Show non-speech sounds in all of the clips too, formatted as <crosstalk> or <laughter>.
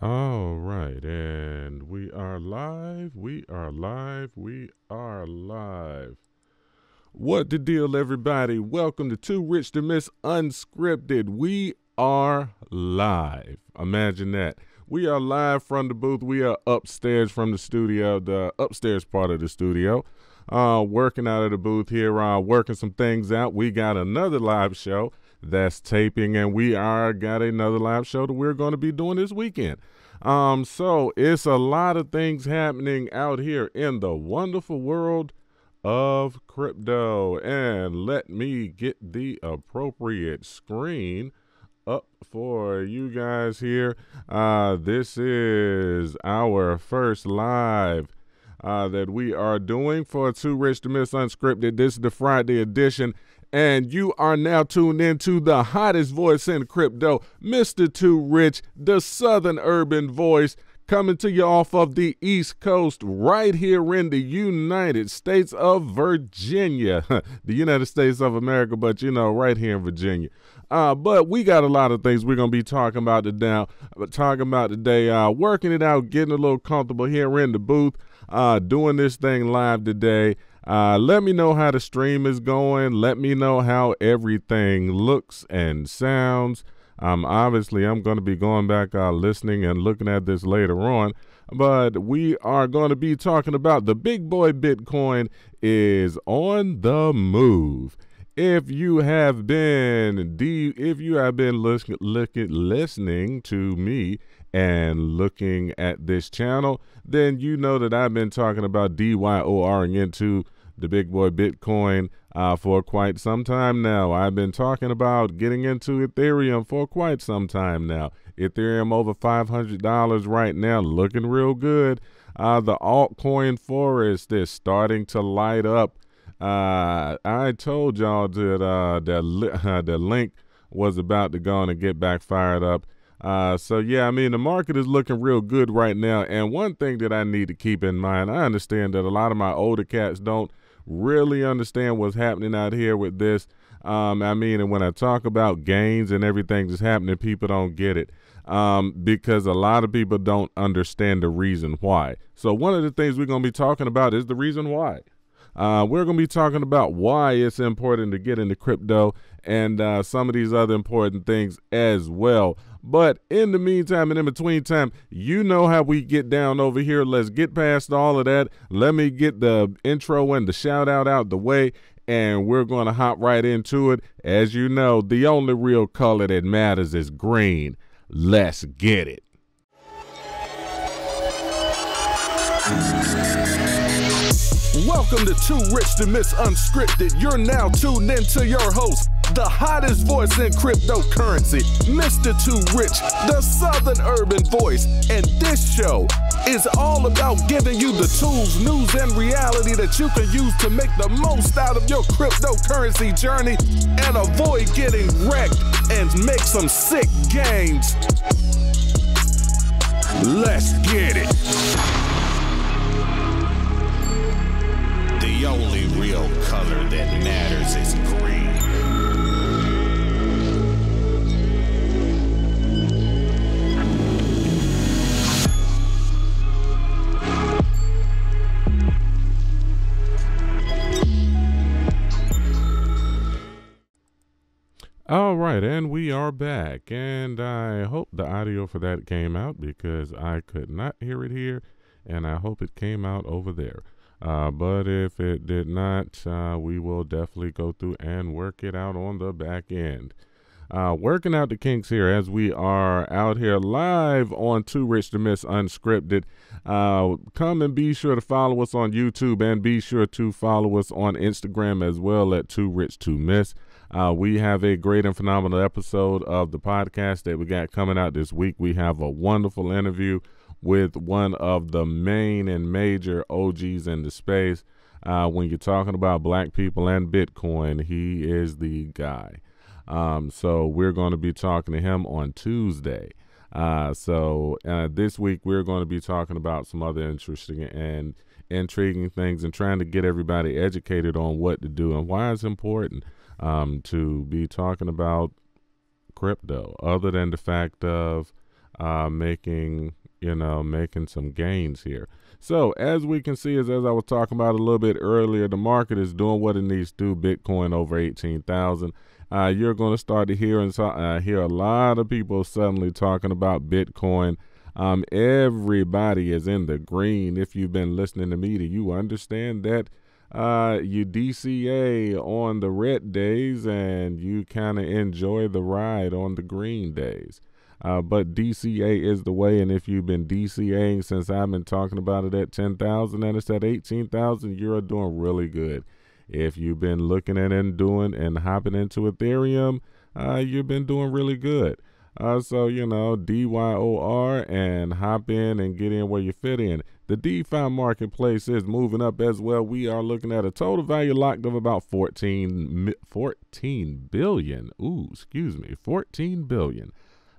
All right, and we are live. We are live. We are live. What the deal, everybody? Welcome to Too Rich to Miss Unscripted. We are live. Imagine that. We are live from the booth. We are upstairs from the studio, the upstairs part of the studio. Uh, working out of the booth here, uh, working some things out. We got another live show that's taping, and we are got another live show that we're going to be doing this weekend. Um, so it's a lot of things happening out here in the wonderful world of crypto. And let me get the appropriate screen up for you guys here. Uh, this is our first live uh, that we are doing for Too Rich to Miss Unscripted. This is the Friday edition. And you are now tuned into the hottest voice in crypto, Mr. Too Rich, the Southern Urban Voice, coming to you off of the East Coast, right here in the United States of Virginia. <laughs> the United States of America, but you know, right here in Virginia. Uh, but we got a lot of things we're gonna be talking about today. Talking about today, uh, working it out, getting a little comfortable here in the booth, uh, doing this thing live today. Uh, let me know how the stream is going. Let me know how everything looks and sounds. Um, obviously, I'm going to be going back, uh, listening and looking at this later on. But we are going to be talking about the big boy Bitcoin is on the move. If you have been de- if you have been listen- looking listening to me and looking at this channel, then you know that I've been talking about DYORing into the big boy Bitcoin uh, for quite some time now. I've been talking about getting into Ethereum for quite some time now. Ethereum over $500 right now, looking real good. Uh, the altcoin forest is starting to light up. Uh, I told y'all that uh, that li- <laughs> the link was about to go and get back fired up. Uh, so yeah, I mean the market is looking real good right now. And one thing that I need to keep in mind, I understand that a lot of my older cats don't really understand what's happening out here with this. Um, I mean, and when I talk about gains and everything that's happening, people don't get it um, because a lot of people don't understand the reason why. So, one of the things we're going to be talking about is the reason why. Uh, we're going to be talking about why it's important to get into crypto and uh, some of these other important things as well. But in the meantime and in between time, you know how we get down over here. Let's get past all of that. Let me get the intro and the shout out out the way, and we're going to hop right into it. As you know, the only real color that matters is green. Let's get it. Welcome to Too Rich to Miss Unscripted. You're now tuned into your host, the hottest voice in cryptocurrency, Mr. Too Rich, the Southern Urban Voice. And this show is all about giving you the tools, news, and reality that you can use to make the most out of your cryptocurrency journey and avoid getting wrecked and make some sick gains. Let's get it. Real color that matters is green. All right, and we are back. And I hope the audio for that came out because I could not hear it here, and I hope it came out over there. Uh, but if it did not, uh, we will definitely go through and work it out on the back end. Uh, working out the kinks here as we are out here live on Too Rich to Miss Unscripted. Uh, come and be sure to follow us on YouTube and be sure to follow us on Instagram as well at Too Rich to Miss. Uh, we have a great and phenomenal episode of the podcast that we got coming out this week. We have a wonderful interview with one of the main and major OGs in the space. Uh, when you're talking about black people and Bitcoin, he is the guy. Um, so we're going to be talking to him on Tuesday. Uh, so uh, this week we're going to be talking about some other interesting and intriguing things and trying to get everybody educated on what to do and why it's important um, to be talking about crypto, other than the fact of uh, making you know making some gains here. So as we can see, as as I was talking about a little bit earlier, the market is doing what it needs to. Bitcoin over eighteen thousand. Uh, you're going to start to hear and uh, hear a lot of people suddenly talking about Bitcoin. Um, everybody is in the green. If you've been listening to me, do you understand that uh, you DCA on the red days and you kind of enjoy the ride on the green days? Uh, but DCA is the way, and if you've been DCAing since I've been talking about it at 10,000 and it's at 18,000, you're doing really good. If you've been looking at and doing and hopping into Ethereum, uh, you've been doing really good. Uh, so, you know, DYOR and hop in and get in where you fit in. The DeFi marketplace is moving up as well. We are looking at a total value locked of about 14, 14 billion. Ooh, excuse me, 14 billion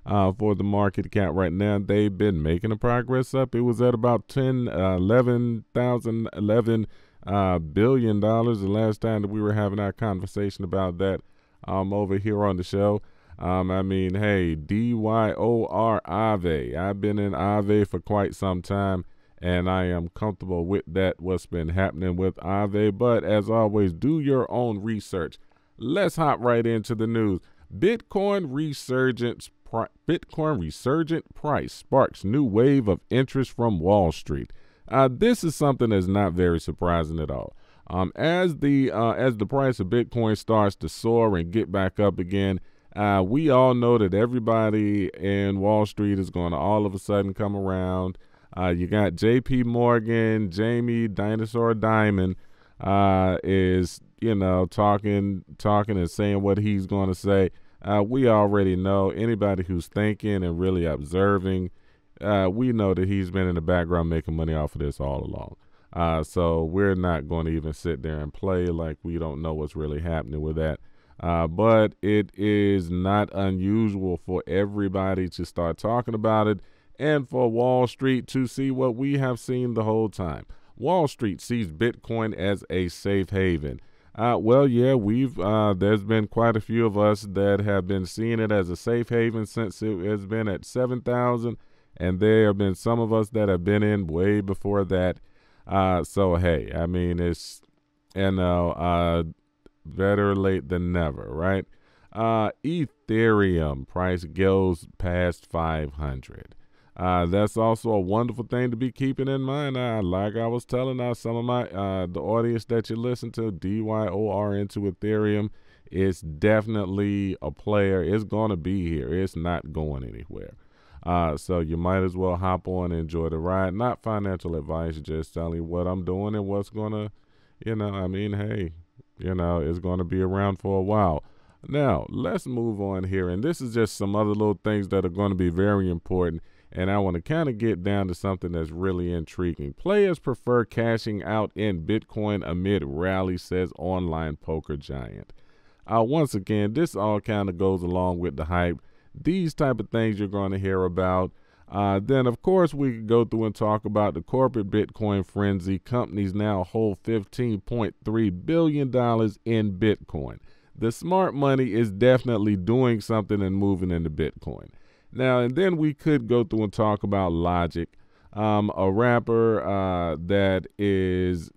uh, for the market cap right now. They've been making a progress up. It was at about 10, uh, 11,000, 11 uh, billion dollars the last time that we were having our conversation about that um, over here on the show. Um, I mean, hey, D Y O R Aave. I've been in Aave for quite some time, and I am comfortable with that. What's been happening with Aave? but as always, do your own research. Let's hop right into the news. Bitcoin resurgence Bitcoin resurgent price sparks new wave of interest from Wall Street. Uh, this is something that's not very surprising at all. Um, as the uh, as the price of Bitcoin starts to soar and get back up again, uh, we all know that everybody in Wall Street is going to all of a sudden come around. Uh, you got J.P. Morgan, Jamie Dinosaur Dimon uh, is you know talking talking and saying what he's going to say uh, we already know anybody who's thinking and really observing, uh, we know that he's been in the background making money off of this all along. Uh, so we're not going to even sit there and play like we don't know what's really happening with that. Uh, but it is not unusual for everybody to start talking about it and for Wall Street to see what we have seen the whole time. Wall Street sees Bitcoin as a safe haven. Uh, well, yeah, we've uh, there's been quite a few of us that have been seeing it as a safe haven since it has been at seven thousand, and there have been some of us that have been in way before that. Uh, so hey, I mean it's you know uh, better late than never, right? Uh, Ethereum price goes past five hundred. Uh, that's also a wonderful thing to be keeping in mind. Uh, like I was telling uh, some of my uh, the audience that you listen to, DYOR into Ethereum, it's definitely a player. It's going to be here. It's not going anywhere. Uh, so you might as well hop on and enjoy the ride. Not financial advice, just telling you what I'm doing and what's going to, you know, I mean, hey, you know, it's going to be around for a while. Now, let's move on here. And this is just some other little things that are going to be very important and I want to kind of get down to something that's really intriguing. Players prefer cashing out in Bitcoin amid rally, says online poker giant. Uh, once again, this all kind of goes along with the hype. These type of things you're going to hear about. Uh, then, of course, we could go through and talk about the corporate Bitcoin frenzy. Companies now hold $15.3 billion in Bitcoin. The smart money is definitely doing something and moving into Bitcoin. Now, and then we could go through and talk about Logic, um, a rapper uh, that is,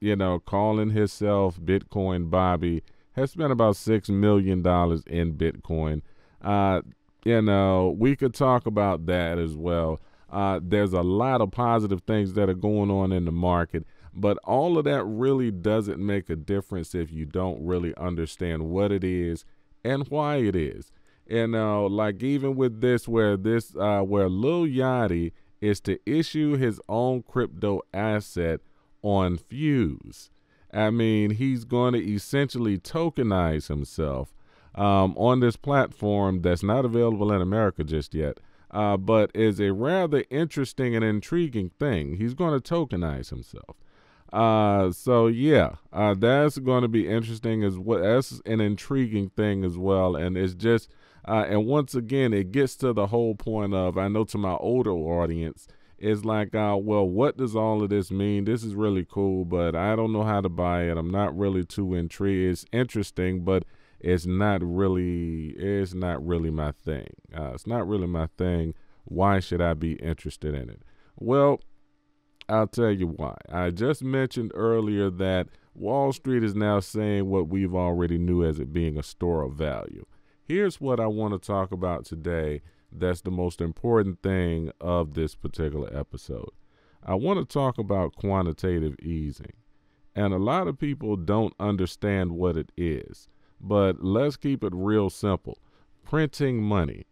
you know, calling himself Bitcoin Bobby, has spent about $6 million in Bitcoin. Uh, you know, we could talk about that as well. Uh, there's a lot of positive things that are going on in the market, but all of that really doesn't make a difference if you don't really understand what it is and why it is. And uh, like even with this, where this uh, where Lil Yachty is to issue his own crypto asset on Fyooz. I mean, he's going to essentially tokenize himself um, on this platform that's not available in America just yet, uh, but is a rather interesting and intriguing thing. He's going to tokenize himself. Uh, so yeah, uh, that's going to be interesting as well. That's an intriguing thing as well, and it's just uh, and once again, it gets to the whole point of I know to my older audience, it's like, uh, well, what does all of this mean? This is really cool, but I don't know how to buy it. I'm not really too intrigued. It's interesting, but it's not really, it's not really my thing. Uh, it's not really my thing. Why should I be interested in it? Well, I'll tell you why. I just mentioned earlier that Wall Street is now saying what we've already knew as it being a store of value. Here's what I want to talk about today that's the most important thing of this particular episode. I want to talk about quantitative easing. And a lot of people don't understand what it is. But let's keep it real simple. Printing money.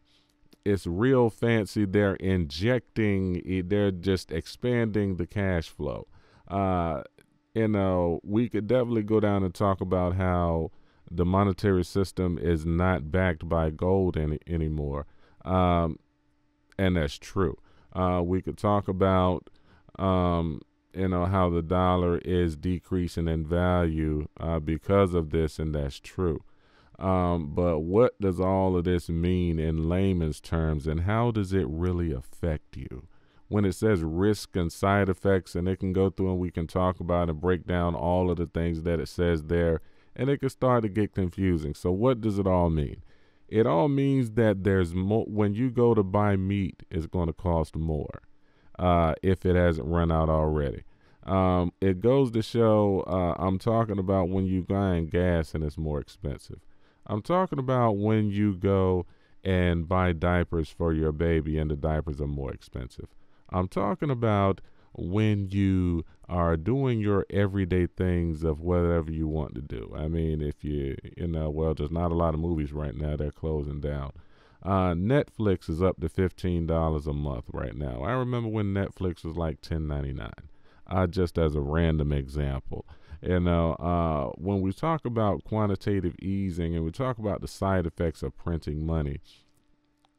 It's real fancy. They're injecting, they're just expanding the cash flow. Uh, you know, we could definitely go down and talk about how the monetary system is not backed by gold any, anymore. Um, and that's true. Uh, we could talk about, um, you know, how the dollar is decreasing in value uh, because of this, and that's true. Um, but what does all of this mean in layman's terms, and how does it really affect you? When it says risk and side effects, and it can go through and we can talk about and break down all of the things that it says there, and it can start to get confusing. So, what does it all mean? It all means that there's more when you go to buy meat, it's going to cost more uh, if it hasn't run out already. Um, it goes to show uh, I'm talking about when you buying gas and it's more expensive. I'm talking about when you go and buy diapers for your baby and the diapers are more expensive. I'm talking about when you are doing your everyday things of whatever you want to do. I mean, if you, you know, well, there's not a lot of movies right now, they're closing down. Uh, Netflix is up to $15 a month right now. I remember when Netflix was like $10.99. Uh, just as a random example. You know, uh, when we talk about quantitative easing and we talk about the side effects of printing money,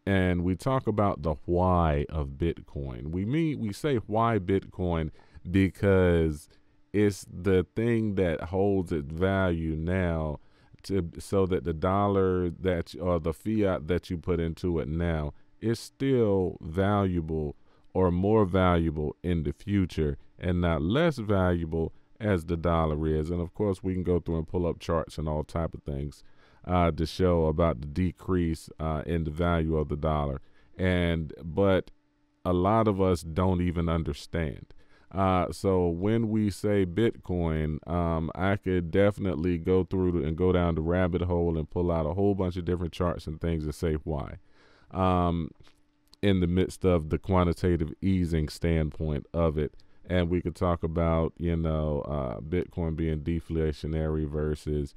and we talk about the why of Bitcoin. We mean we say why Bitcoin because it's the thing that holds its value now to so that the dollar that or the fiat that you put into it now is still valuable or more valuable in the future and not less valuable as the dollar is. And of course, we can go through and pull up charts and all type of things uh, to show about the decrease uh, in the value of the dollar. And but a lot of us don't even understand. Uh, so when we say Bitcoin, um, I could definitely go through and go down the rabbit hole and pull out a whole bunch of different charts and things to say why. Um, in the midst of the quantitative easing standpoint of it, and we could talk about you know uh, Bitcoin being deflationary versus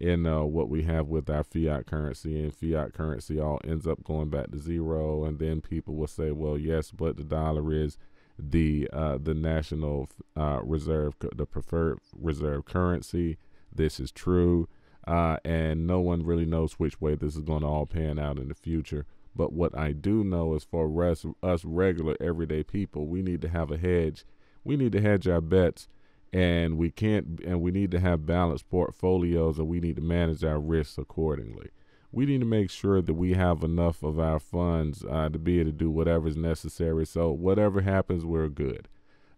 you know what we have with our fiat currency and fiat currency all ends up going back to zero and then people will say well yes but the dollar is the uh, the national uh, reserve the preferred reserve currency. This is true uh, and no one really knows which way this is going to all pan out in the future. But what I do know is for us, us regular everyday people we need to have a hedge. We need to hedge our bets and we can't and we need to have balanced portfolios and we need to manage our risks accordingly we need to make sure that we have enough of our funds uh, to be able to do whatever is necessary so whatever happens we're good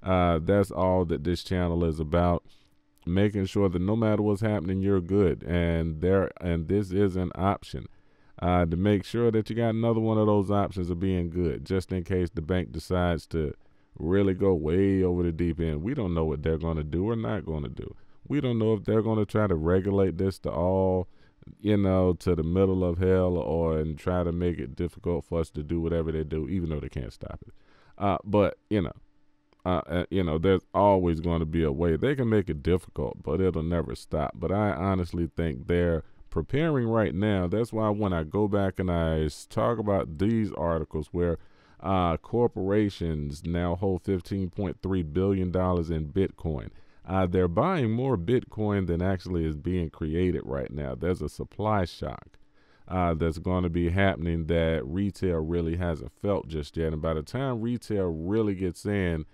uh, that's all that this channel is about making sure that no matter what's happening you're good and there and this is an option uh, to make sure that you got another one of those options of being good just in case the bank decides to really go way over the deep end. We don't know what they're going to do or not going to do. We don't know if they're going to try to regulate this to all, you know, to the middle of hell or and try to make it difficult for us to do whatever they do, even though they can't stop it. Uh, but, you know, uh, uh, you know, there's always going to be a way. They can make it difficult, but it'll never stop. But I honestly think they're preparing right now. That's why when I go back and I talk about these articles where uh, corporations now hold $15.3 billion in Bitcoin. Uh, they're buying more Bitcoin than actually is being created right now. There's a supply shock uh, that's going to be happening that retail really hasn't felt just yet. And by the time retail really gets in,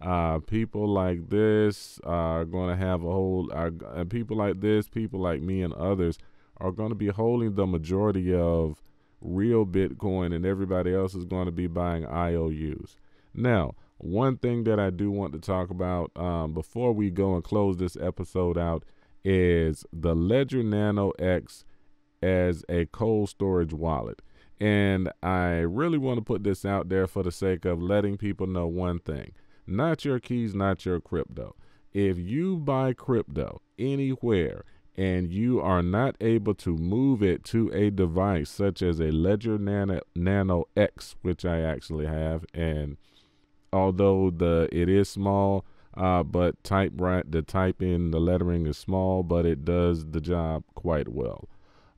uh, people like this are going to have a whole, uh, and people like this, people like me and others are going to be holding the majority of real Bitcoin and everybody else is going to be buying IOUs. Now, one thing that I do want to talk about um, before we go and close this episode out is the Ledger Nano X as a cold storage wallet. And I really want to put this out there for the sake of letting people know one thing not your keys, not your crypto. If you buy crypto anywhere and you are not able to move it to a device such as a Ledger Nano, Nano X, which I actually have, and although the it is small, uh, but type right the typing the lettering is small, but it does the job quite well.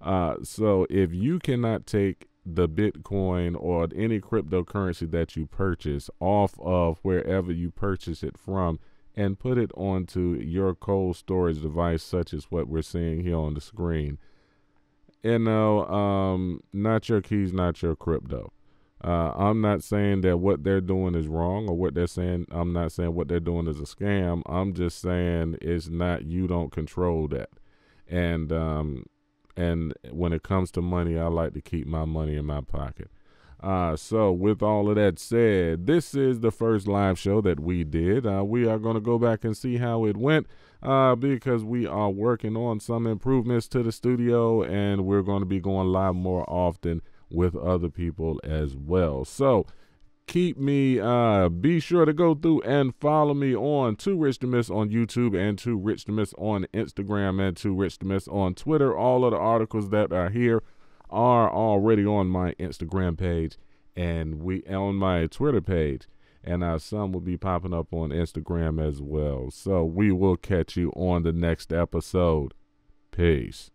Uh, so if you cannot take the Bitcoin or any cryptocurrency that you purchase off of wherever you purchase it from and put it onto your cold storage device, such as what we're seeing here on the screen. You know, um, not your keys, not your crypto. Uh, I'm not saying that what they're doing is wrong or what they're saying. I'm not saying what they're doing is a scam. I'm just saying it's not. You don't control that. And um, and when it comes to money, I like to keep my money in my pocket. Uh, so, with all of that said, this is the first live show that we did. Uh, we are going to go back and see how it went uh, because we are working on some improvements to the studio and we're going to be going live more often with other people as well. So, keep me uh be sure to go through and follow me on too rich to miss on youtube and too rich to miss on instagram and too rich to miss on twitter. All of the articles that are here are already on my instagram page and we on my twitter page. And uh, some will be popping up on instagram as well. So we will catch you on the next episode. Peace